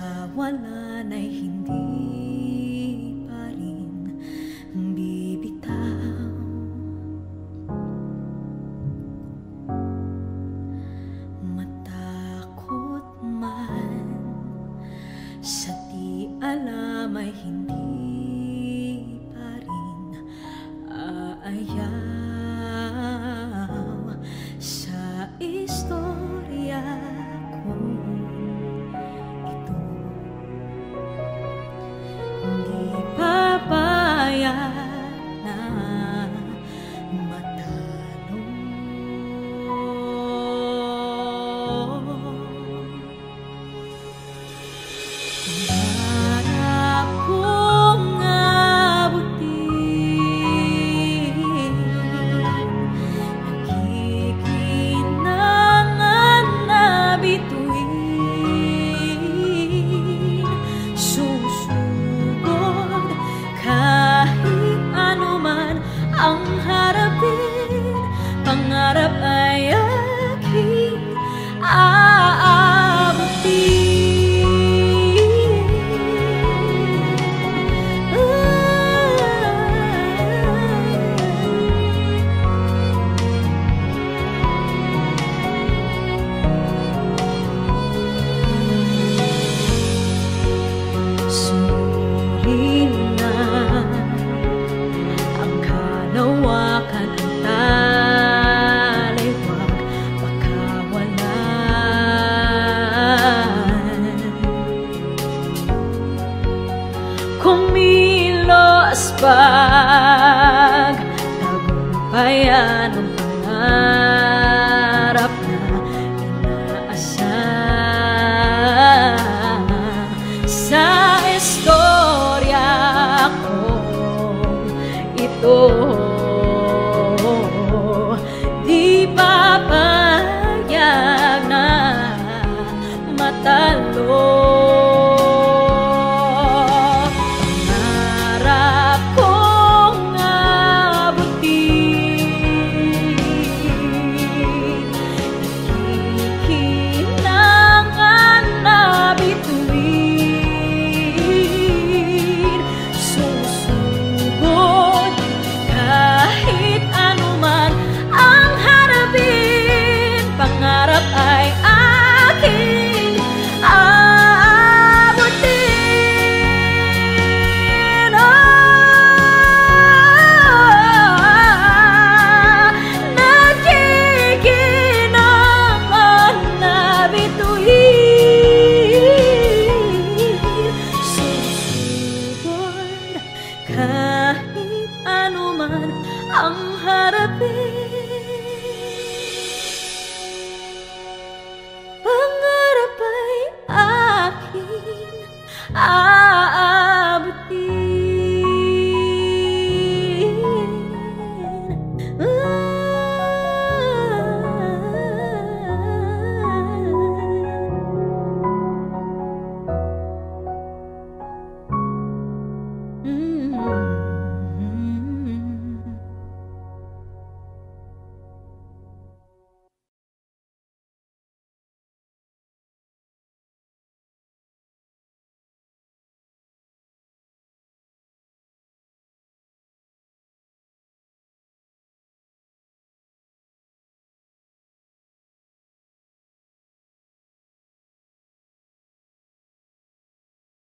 nawalan ay hindi pa rin bibitaw. Matakot man sa di alam ay hindi pa rin aayal Oh. Pagtagumpayan ang pangarap na inaasam sa istorya ko ito kahit anuman ang harapin